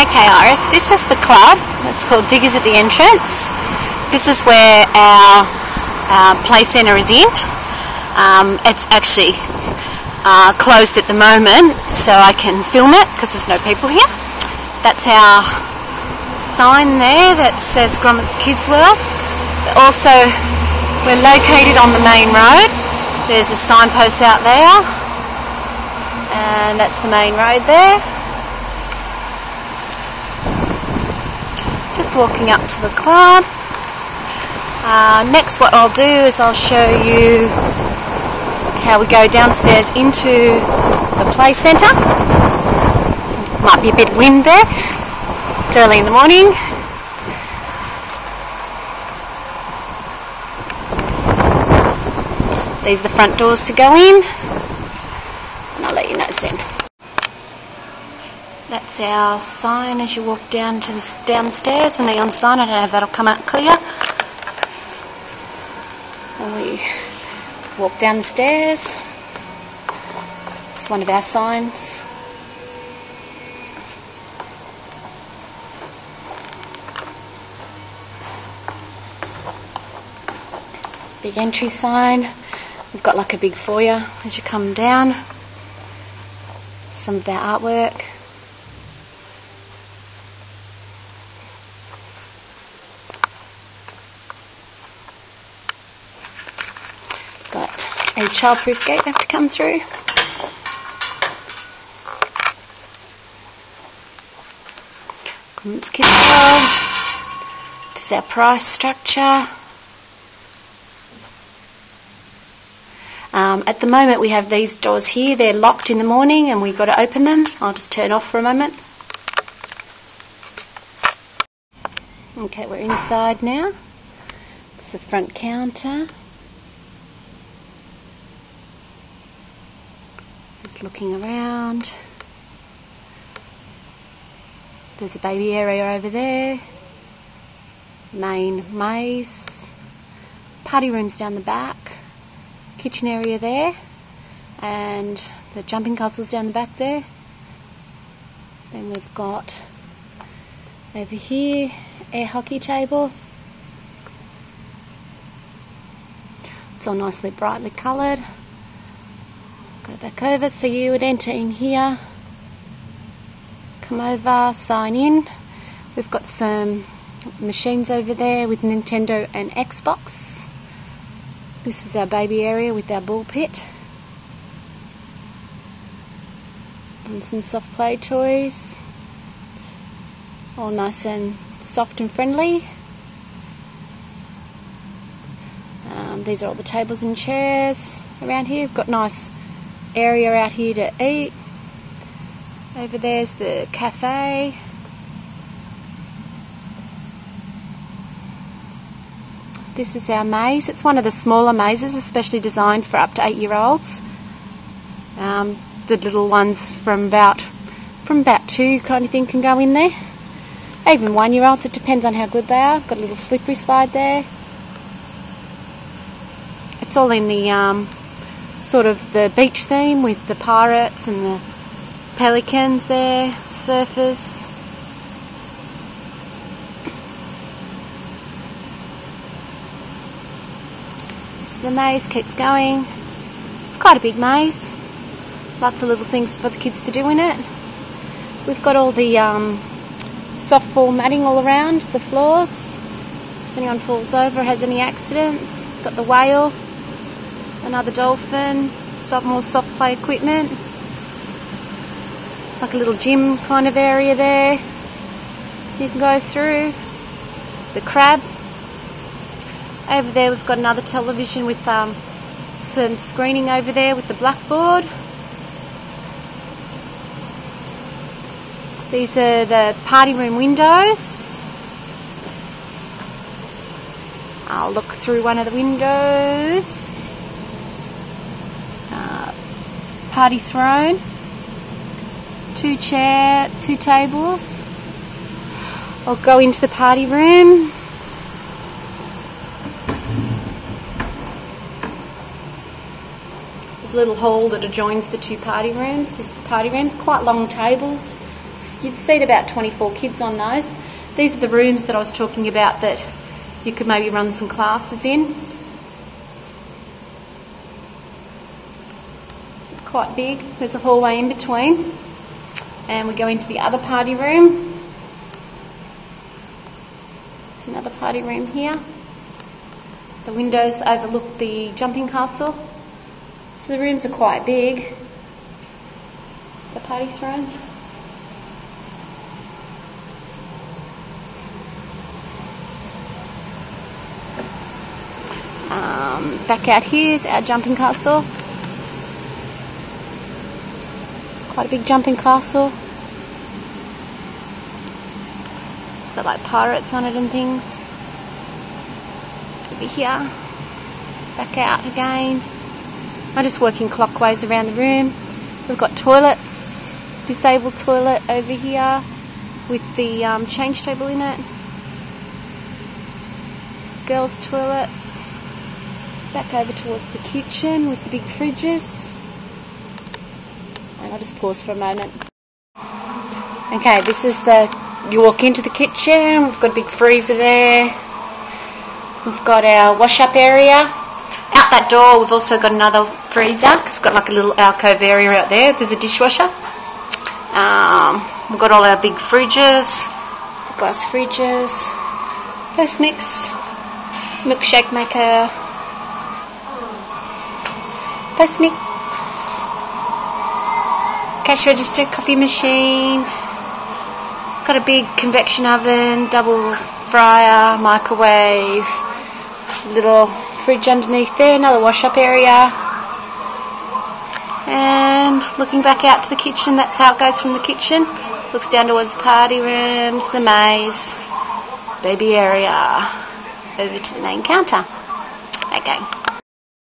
Okay, Iris, this is the club. It's called Diggers at the Entrance. This is where our uh, play centre is in. Um, it's actually uh, closed at the moment, so I can film it because there's no people here. That's our sign there that says Grommets Kids World. Also, we're located on the main road. There's a signpost out there, and that's the main road there. Just walking up to the club. Uh, next what I'll do is I'll show you how we go downstairs into the play centre. Might be a bit wind there. It's early in the morning. These are the front doors to go in. And I'll let you know soon. That's our sign as you walk down to the, downstairs, and the neon sign. I don't know if that'll come out clear. And we walk down the stairs. It's one of our signs. Big entry sign. We've got like a big foyer as you come down. Some of our artwork. Got a childproof gate have to come through. Kids World. This is our price structure. Um, at the moment we have these doors here, they're locked in the morning and we've got to open them. I'll just turn off for a moment. Okay, we're inside now. It's the front counter. Looking around. There's a baby area over there. Main maze. Party rooms down the back. Kitchen area there. And the jumping castles down the back there. Then we've got over here air hockey table. It's all nicely brightly coloured. Back over so you would enter in here come over, sign in. We've got some machines over there with Nintendo and Xbox. This is our baby area with our ball pit. And some soft play toys. All nice and soft and friendly. Um, these are all the tables and chairs around here. We've got nice area out here to eat. Over there's the cafe. This is our maze. It's one of the smaller mazes, especially designed for up to eight year olds. Um, the little ones from about from about two kind of thing can go in there. Even one year olds, it depends on how good they are. Got a little slippery slide there. It's all in the um, sort of the beach theme with the pirates and the pelicans there, surfers. So the maze keeps going. It's quite a big maze. Lots of little things for the kids to do in it. We've got all the um, soft fall matting all around the floors. If anyone falls over has any accidents. Got the whale, another dolphin, some more soft play equipment. Like a little gym kind of area there. You can go through. The crab. Over there we've got another television with um, some screening over there with the blackboard. These are the party room windows. I'll look through one of the windows uh, party throne two chair, two tables. I'll go into the party room. There's a little hall that adjoins the two party rooms. This is the party room. Quite long tables, You'd seat about 24 kids on those. These are the rooms that I was talking about that you could maybe run some classes in. Quite big. There's a hallway in between. And we go into the other party room. It's another party room here. The windows overlook the jumping castle. So the rooms are quite big. The party thrones. Um, back out here is our jumping castle. A big jumping castle. It's got like pirates on it and things. Over here. Back out again. I'm just working clockwise around the room. We've got toilets, disabled toilet over here with the um, change table in it. Girls' toilets. Back over towards the kitchen with the big fridges. I'll just pause for a moment. Okay, this is the. You walk into the kitchen, we've got a big freezer there. We've got our wash up area. Out that door, we've also got another freezer because we've got like a little alcove area out there. There's a dishwasher. Um, we've got all our big fridges, glass fridges, first mix, milkshake maker, first mix, cash register, coffee machine. Got a big convection oven, double fryer, microwave, little fridge underneath there, another wash up area. And looking back out to the kitchen, that's how it goes from the kitchen. Looks down towards the party rooms, the maze, baby area, over to the main counter. Okay.